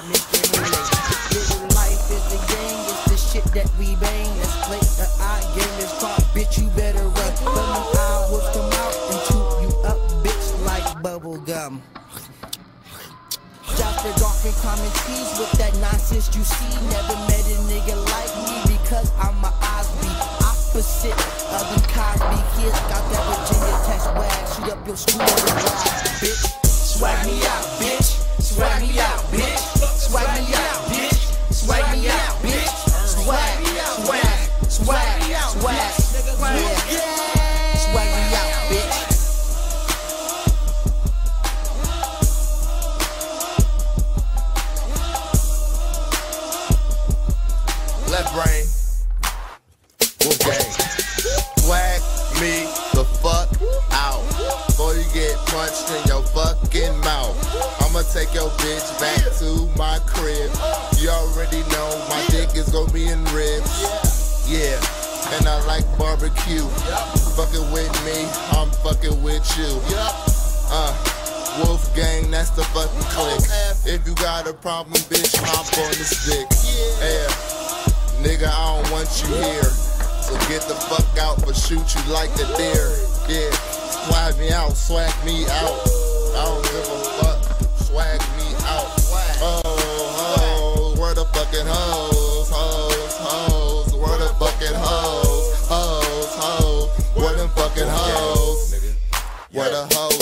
I make it relate. Life is a game, it's the shit that we bang. Let's play the eye game, it's called bitch, you better run. But my eye will come out and chew you up, bitch, like bubble gum. Drop the dark and common trees with that nonsense you see. Never met a nigga like me because I'm a Osby. Opposite of the Cosby kids. Got that Virginia Tech swag. Shoot up your school and ride, bitch. Swag me out, bitch. Swag me out, bitch. Bitch. Left brain. Wolf gang. Swag me the fuck out. Before you get punched in your fucking mouth. I'ma take your bitch back to my crib. You already know my dick is gonna be in ribs. Yeah. And I like barbecue. Fucking with me, I'm fucking with you. Uh, Wolf gang, that's the fucking click. If you got a problem, bitch, hop on the stick. Yeah. Nigga, I don't want you here. So get the fuck out, but shoot you like a deer. Yeah, swag me out, swag me out. I don't give a fuck, swag me out. Oh, hoes, where the fucking hoes, the hoes.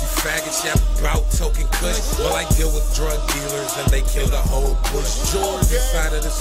You faggots yap about token kush. Well, I deal with drug dealers and they kill the whole bush. George inside of the